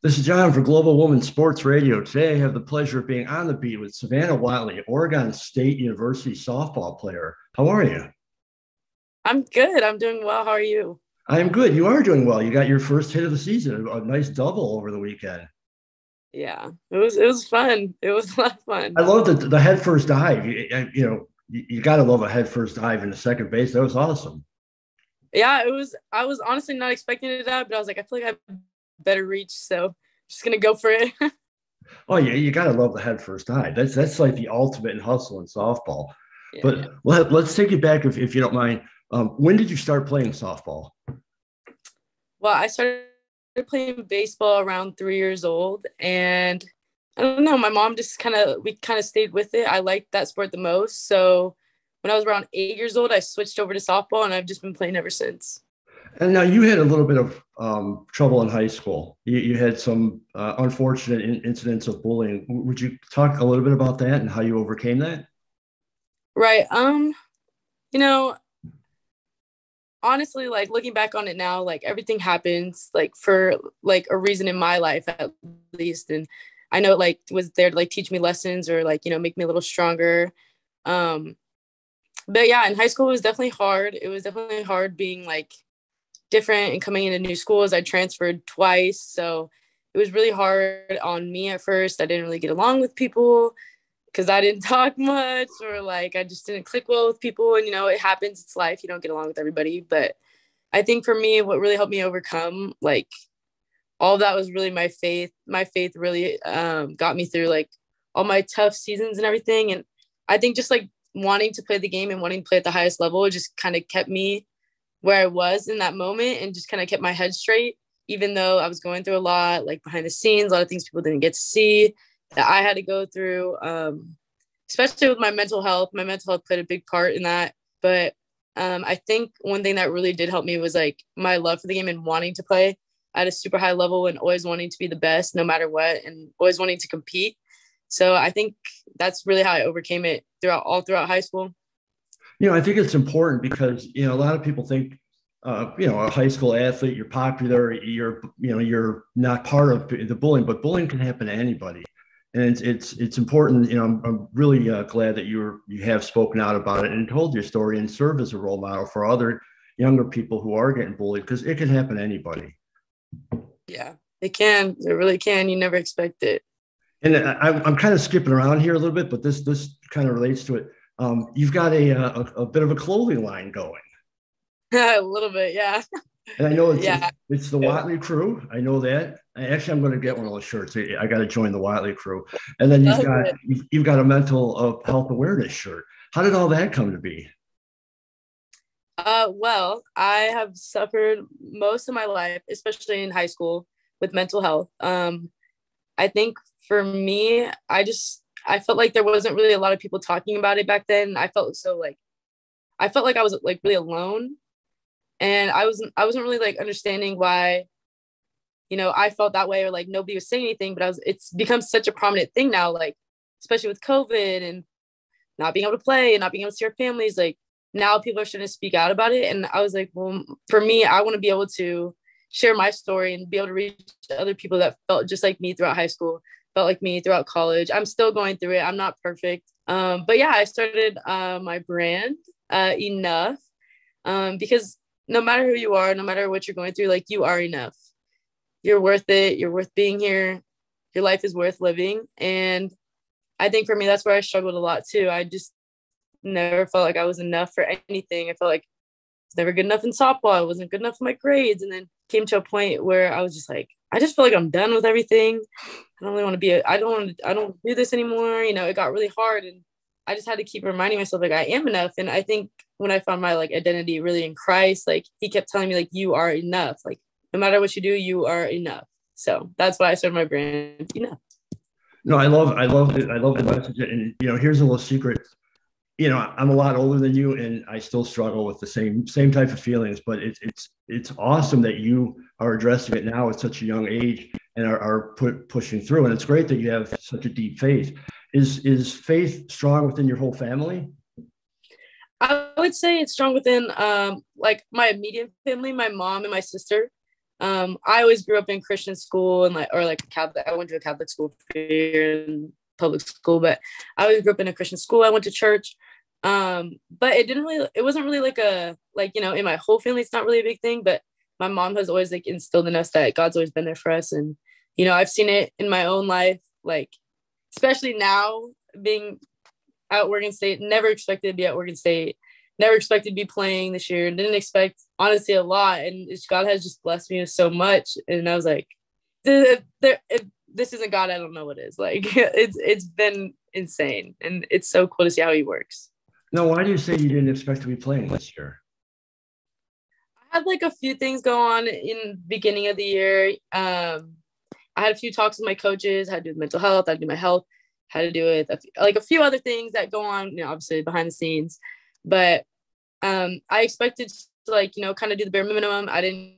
This is John for Global Women's Sports Radio. Today, I have the pleasure of being on the beat with Savanah Whatley, Oregon State University softball player. How are you? I'm good. I'm doing well. How are you? I am good. You are doing well. You got your first hit of the season, a nice double over the weekend. Yeah, it was it was fun. It was a lot of fun. I love the the head first dive. You, you know, you, you got to love a head first dive in the second base. That was awesome. Yeah, it was. I was honestly not expecting it that, but I was like, I feel like I better reach. So just gonna go for it. oh yeah, you gotta love the head first dive. That's that's like the ultimate in hustle in softball. Yeah, but yeah. Let, let's take it back if, if you don't mind. Um, when did you start playing softball? Well, I started playing baseball around three years old, and I don't know. My mom just kind of we kind of stayed with it. I liked that sport the most, so when I was around eight years old, I switched over to softball, and I've just been playing ever since. And now you had a little bit of um, trouble in high school. You, you had some uh, unfortunate in- incidents of bullying. Would you talk a little bit about that and how you overcame that? Right. Um, you know, honestly, like looking back on it now, like everything happens like for like a reason in my life at least, and I know it like was there to like teach me lessons or like you know make me a little stronger. Um, but yeah, in high school it was definitely hard. It was definitely hard being like different and coming into new schools. I transferred twice. So it was really hard on me at first. I didn't really get along with people because I didn't talk much or like I just didn't click well with people. And, you know, it happens. It's life. You don't get along with everybody. But I think for me, what really helped me overcome like all that was really my faith. My faith really um, got me through like all my tough seasons and everything. And I think just like wanting to play the game and wanting to play at the highest level just kind of kept me where I was in that moment and just kind of kept my head straight, even though I was going through a lot, like behind the scenes, a lot of things people didn't get to see that I had to go through. Um, especially with my mental health, my mental health played a big part in that. But um, I think one thing that really did help me was like my love for the game and wanting to play at a super high level and always wanting to be the best no matter what and always wanting to compete. So I think that's really how I overcame it throughout all throughout high school. You know, I think it's important because you know a lot of people think, uh, you know, a high school athlete, you're popular, you're you know you're not part of the bullying, but bullying can happen to anybody, and it's it's, it's important. You know, I'm, I'm really uh, glad that you're you have spoken out about it and told your story and serve as a role model for other younger people who are getting bullied because it can happen to anybody. Yeah, it can. It really can. You never expect it. And I, I'm kind of skipping around here a little bit, but this this kind of relates to it um, you've got a, a, a bit of a clothing line going. a little bit, yeah. And I know it's yeah. it's the Whatley crew. I know that. Actually, I'm going to get one of those shirts. I got to join the Whatley crew. And then you've got you've, you've got a mental uh, health awareness shirt. How did all that come to be? Uh, well, I have suffered most of my life, especially in high school, with mental health. Um, I think for me, I just I felt like there wasn't really a lot of people talking about it back then. I felt so like I felt like I was like really alone. And I wasn't I wasn't really like understanding why, you know, I felt that way or like nobody was saying anything, but I was it's become such a prominent thing now, like especially with COVID and not being able to play and not being able to see our families, like now people are starting to speak out about it. And I was like, well, for me, I want to be able to share my story and be able to reach other people that felt just like me throughout high school felt like me throughout college. I'm still going through it. I'm not perfect. Um, but yeah, I started uh, my brand uh, enough um, because no matter who you are, no matter what you're going through, like you are enough. You're worth it. You're worth being here. Your life is worth living. And I think for me, that's where I struggled a lot too. I just never felt like I was enough for anything. I felt like I was never good enough in softball. I wasn't good enough for my grades. And then came to a point where I was just like, I just feel like I'm done with everything. I don't really want to be, I don't want to, I don't do this anymore. You know, it got really hard and I just had to keep reminding myself like I am enough. And I think when I found my like identity really in Christ, like he kept telling me like, you are enough. Like no matter what you do, you are enough. So that's why I started my brand, enough. No, I love, I love it. I love the message. And, you know, here's a little secret you know, I'm a lot older than you, and I still struggle with the same same type of feelings. But it's it's it's awesome that you are addressing it now at such a young age and are, are put, pushing through. And it's great that you have such a deep faith. Is is faith strong within your whole family? I would say it's strong within um, like my immediate family, my mom and my sister. um, I always grew up in Christian school and like or like Catholic. I went to a Catholic school here in public school, but I always grew up in a Christian school. I went to church, um, but it didn't really. It wasn't really like a like you know in my whole family. It's not really a big thing, but my mom has always like instilled in us that God's always been there for us, and you know I've seen it in my own life, like especially now being at Oregon State. Never expected to be at Oregon State never expected to be playing this year. Didn't expect honestly a lot, and God has just blessed me with so much. And I was like, there, this isn't God. I don't know what is. Like it's it's been insane, and it's so cool to see how He works. No, why do you say you didn't expect to be playing this year? I had like a few things go on in beginning of the year. Um, I had a few talks with my coaches. Had to do with mental health. Had to do my health. Had to do with a few, like a few other things that go on. You know, obviously behind the scenes. But um, I expected to like, you know, kind of do the bare minimum. I didn't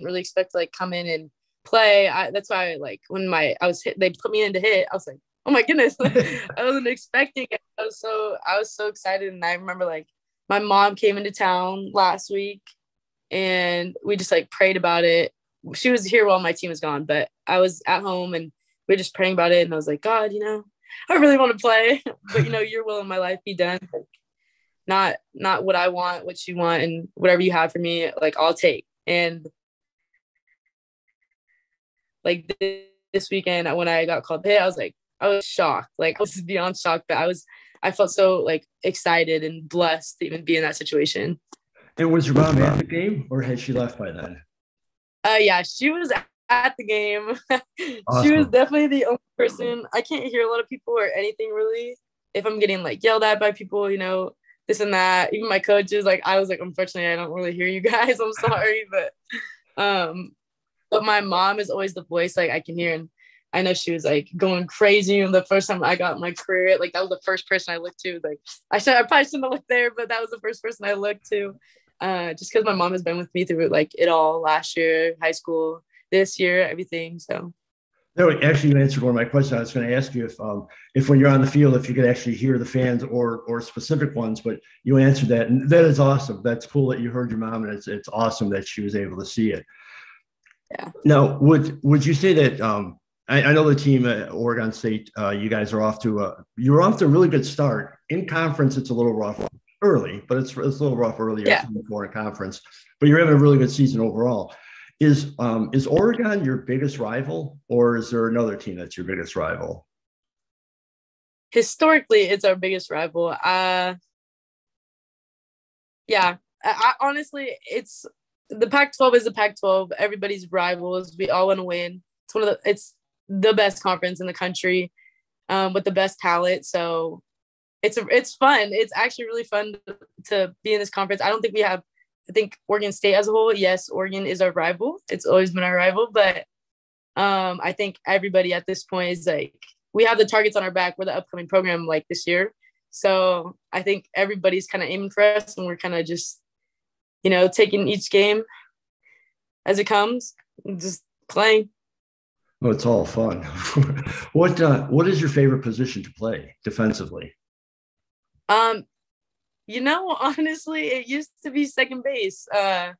really expect to like come in and play. I, that's why I, like when my I was hit, they put me in to hit. I was like, oh my goodness, I wasn't expecting it. I was so I was so excited, and I remember like my mom came into town last week, and we just like prayed about it. She was here while my team was gone, but I was at home and we are just praying about it. And I was like, God, you know, I really want to play, but you know, your will in my life be done. Like, not not what I want, what you want, and whatever you have for me, like I'll take. And like this weekend when I got called hit, I was like, I was shocked. Like I was beyond shocked, but I was I felt so like excited and blessed to even be in that situation. And was your mom at the game or had she left by then? Uh yeah, she was at the game. Awesome. she was definitely the only person. I can't hear a lot of people or anything really. If I'm getting like yelled at by people, you know, this and that. Even my coaches, like I was like, unfortunately, I don't really hear you guys. I'm sorry, but um, but my mom is always the voice like I can hear, and I know she was like going crazy. And the first time I got my career, like that was the first person I looked to. Like I should, I probably shouldn't have looked there, but that was the first person I looked to. Uh, just because my mom has been with me through like it all last year, high school, this year, everything. So no, actually, you answered one of my questions. I was going to ask you if, um, if when you're on the field, if you could actually hear the fans or or specific ones, but you answered that, and that is awesome. That's cool that you heard your mom, and it's it's awesome that she was able to see it. Yeah. Now, would would you say that? Um, I, I know the team at Oregon State. Uh, you guys are off to a you are off to a really good start in conference. It's a little rough early, but it's it's a little rough earlier yeah. before a conference. But you're having a really good season overall. Is um, is Oregon your biggest rival, or is there another team that's your biggest rival? Historically, it's our biggest rival. Uh, yeah, I, I, honestly, it's the Pac-12 is the Pac-12. Everybody's rivals. We all want to win. It's one of the. It's the best conference in the country, um, with the best talent. So it's it's fun. It's actually really fun to, to be in this conference. I don't think we have I think Oregon State as a whole, yes, Oregon is our rival. It's always been our rival, but um, I think everybody at this point is like we have the targets on our back. We're the upcoming program like this year, so I think everybody's kind of aiming for us, and we're kind of just you know taking each game as it comes, just playing. Oh, it's all fun. what uh, what is your favorite position to play defensively? Um, you know, honestly, it used to be second base. Uh,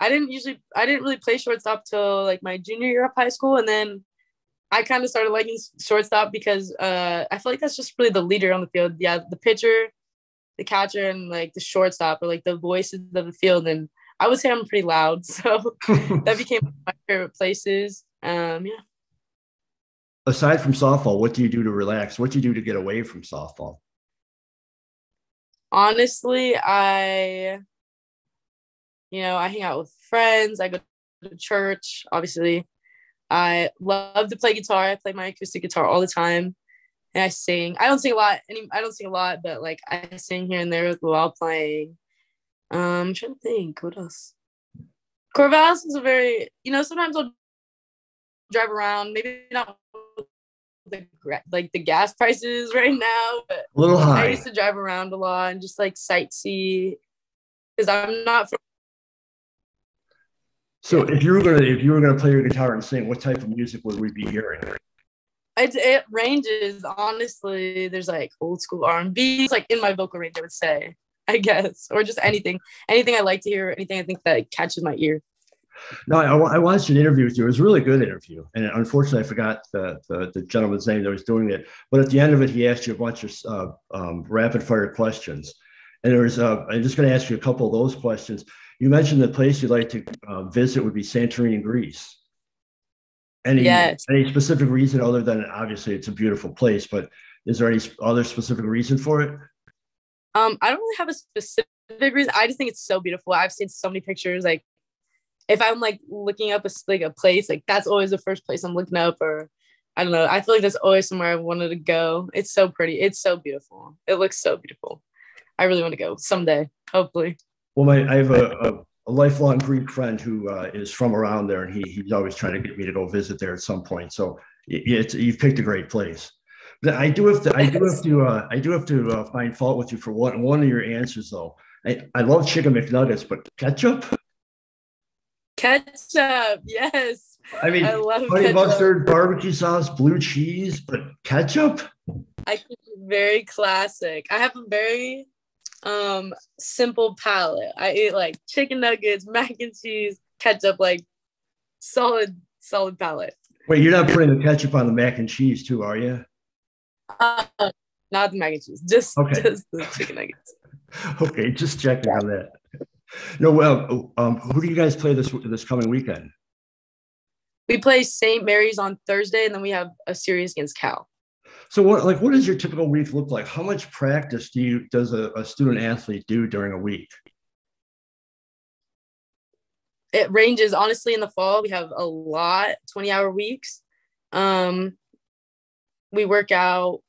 I didn't usually, I didn't really play shortstop till like my junior year of high school, and then I kind of started liking shortstop because uh, I feel like that's just really the leader on the field. Yeah, the pitcher, the catcher, and like the shortstop are like the voices of the field. And I would say I'm pretty loud, so that became my favorite places. Um, yeah. Aside from softball, what do you do to relax? What do you do to get away from softball? honestly, I, you know, I hang out with friends. I go to church. Obviously, I love to play guitar. I play my acoustic guitar all the time, and I sing. I don't sing a lot. Any, I don't sing a lot, but like I sing here and there while playing. Um, I'm trying to think. What else? Corvallis is a very, you know, sometimes I'll drive around. Maybe not the like the gas prices right now. But a little high. I used to drive around a lot and just like sightsee because I'm not from. So if you were gonna if you were gonna play your guitar and sing, what type of music would we be hearing? It, it ranges honestly. There's like old school R and B. It's like in my vocal range, I would say. I guess, or just anything, anything I like to hear, anything I think that catches my ear. No, I, I, watched an interview with you. It was a really good interview, and unfortunately, I forgot the, the, the gentleman's name that was doing it. But at the end of it, he asked you a bunch of uh, um, rapid fire questions, and there was. Uh, I'm just going to ask you a couple of those questions. You mentioned the place you'd like to uh, visit would be Santorini, Greece. Any yes. any specific reason other than obviously it's a beautiful place, but is there any other specific reason for it? Um, I don't really have a specific reason. I just think it's so beautiful. I've seen so many pictures. Like, if I'm like looking up a like a place, like that's always the first place I'm looking up. Or I don't know. I feel like that's always somewhere I wanted to go. It's so pretty. It's so beautiful. It looks so beautiful. I really want to go someday. Hopefully. Well, my I have a, a, a lifelong Greek friend who uh, is from around there, and he he's always trying to get me to go visit there at some point. So it's you've picked a great place. But I do have to I do have to uh, I do have to uh, find fault with you for one one of your answers though. I, I love chicken McNuggets, but ketchup. Ketchup, yes. I mean, I love honey ketchup. mustard, barbecue sauce, blue cheese, but ketchup. I keep it very classic. I have a very um simple palate. I eat like chicken nuggets, mac and cheese, ketchup, like solid, solid palate. Wait, you're not putting the ketchup on the mac and cheese too, are you? Uh, not the mac and cheese, just, okay. just the chicken nuggets. okay, just checking on that. No, well, um, who do you guys play this this coming weekend? We play St. Mary's on Thursday, and then we have a series against Cal. So, what like what does your typical week look like? How much practice do you does a, a student athlete do during a week? It ranges honestly. In the fall, we have a lot, twenty hour weeks. Um, we work out,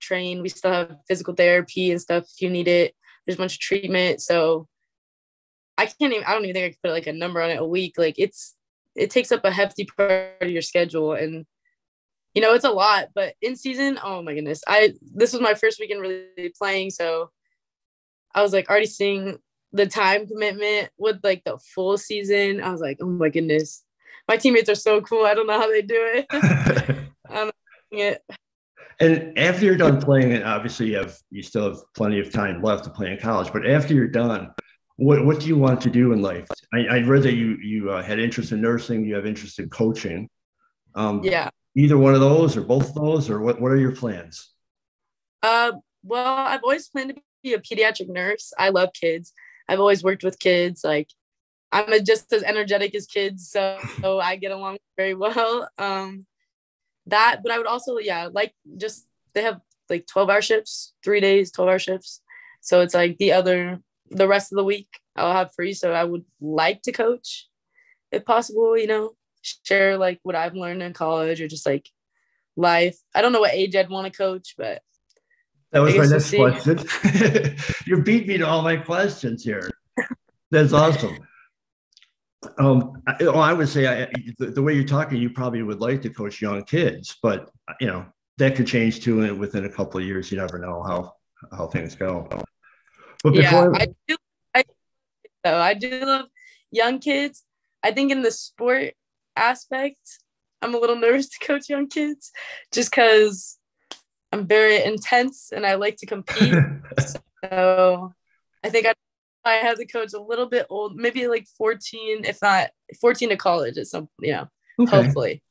train. We still have physical therapy and stuff if you need it. There's a bunch of treatment. So I can't even, I don't even think I could put like a number on it a week. Like it's, it takes up a hefty part of your schedule and you know, it's a lot, but in season, oh my goodness. I, this was my first weekend really playing. So I was like already seeing the time commitment with like the full season. I was like, oh my goodness. My teammates are so cool. I don't know how they do it. I'm it. And after you're done playing it, obviously you have you still have plenty of time left to play in college. But after you're done, what what do you want to do in life? I, I read that you you uh, had interest in nursing. You have interest in coaching. Um, yeah. Either one of those, or both of those, or what? What are your plans? Uh, well, I've always planned to be a pediatric nurse. I love kids. I've always worked with kids. Like, I'm just as energetic as kids, so, so I get along very well. Um, that but i would also yeah like just they have like 12 hour shifts three days 12 hour shifts so it's like the other the rest of the week i'll have free. So i would like to coach if possible you know share like what i've learned in college or just like life. I don't know what age i'd want to coach but that was my next we'll question. You beat me to all my questions here. That's awesome. Um, I, well, I would say I, the, the, way you're talking, you probably would like to coach young kids, but you know that could change too. And within a couple of years, you never know how how things go. But before, yeah, I do. I, though I do love young kids. I think in the sport aspect, I'm a little nervous to coach young kids, just because I'm very intense and I like to compete. so I think I I have to coach a little bit old, maybe like 14, if not 14 to college at some, you know, okay. hopefully.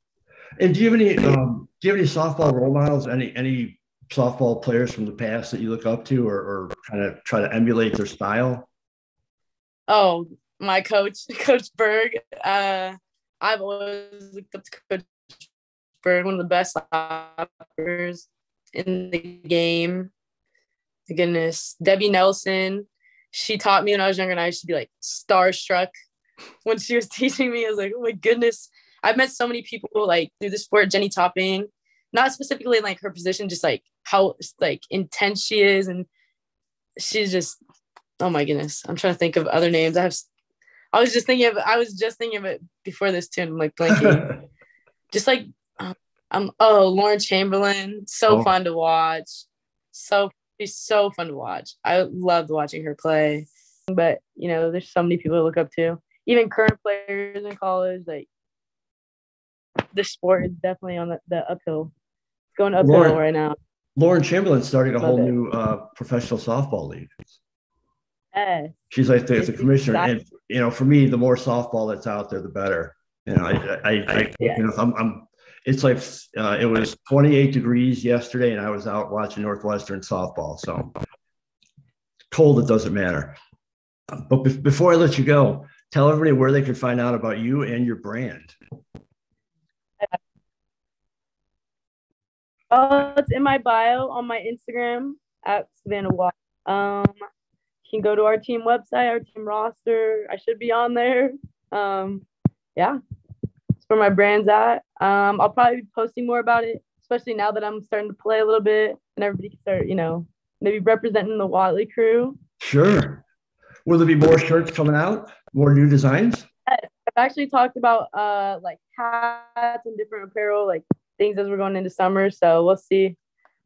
And do you have any um, do you have any softball role models? Any any softball players from the past that you look up to, or, or kind of try to emulate their style? Oh, my coach, Coach Berg. Uh, I've always looked up to Coach Berg, one of the best stoppers in the game. My goodness, Debbie Nelson she taught me when I was younger, and I used to be like starstruck when she was teaching me. I was like, oh my goodness. I've met so many people like through the sport, Jenny Topping, not specifically in like her position, just like how like intense she is. And she's just, oh my goodness. I'm trying to think of other names. I have, I was just thinking of, I was just thinking of it before this too. I'm like blanking. just like, um, um, oh, Lauren Chamberlain, so oh. fun to watch. So she's so fun to watch. I loved watching her play. But you know, there's so many people to look up to. Even current players in college, like the sport is definitely on the, the uphill. Going uphill Lauren, right now. Lauren Chamberlain started a Love whole it. new uh, professional softball league. She's like the, the commissioner. And you know, for me, the more softball that's out there, the better. You know, I, I, I you know, I'm, I'm, it's like uh, it was 28 degrees yesterday, and I was out watching Northwestern softball. So cold, it doesn't matter. But be- before I let you go, tell everybody where they can find out about you and your brand. Oh, it's in my bio on my Instagram at Savanah Watt. Um, you can go to our team website, our team roster. I should be on there. Um, yeah, it's where my brand's at. Um, I'll probably be posting more about it, especially now that I'm starting to play a little bit and everybody can start, you know, maybe representing the Whatley crew. Sure. Will there be more shirts coming out? More new designs? I've actually talked about uh like hats and different apparel, like things as we're going into summer. So we'll see,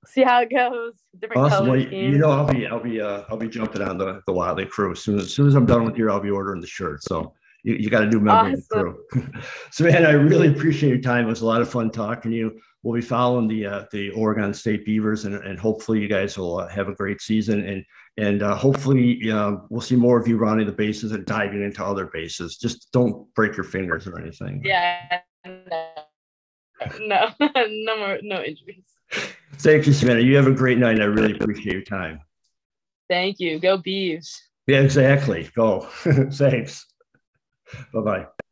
see how it goes. Different awesome. Well, you know, I'll be, I'll be, uh, I'll be jumping on the the Whatley crew as soon as, as soon as I'm done with here. I'll be ordering the shirt. So you, you got a new member awesome. of the crew. so man, I really appreciate your time. It was a lot of fun talking to you. We'll be following the uh, the Oregon State Beavers, and, and hopefully you guys will uh, have a great season. And and uh, hopefully uh, we'll see more of you running the bases and diving into other bases. Just don't break your fingers or anything. Yeah. no, no more, no injuries. Thank you, Savanah. You have a great night. I really appreciate your time. Thank you. Go Bees. Yeah, exactly. Go. Thanks. Bye bye.